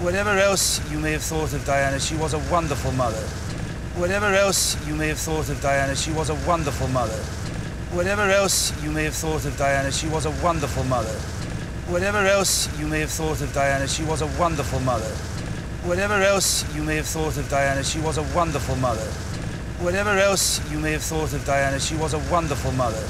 Whatever else you may have thought of Diana, she was a wonderful mother. Whatever else you may have thought of Diana, she was a wonderful mother. Whatever else you may have thought of Diana, she was a wonderful mother. Whatever else you may have thought of Diana, she was a wonderful mother. Whatever else you may have thought of Diana, she was a wonderful mother. Whatever else you may have thought of Diana, she was a wonderful mother.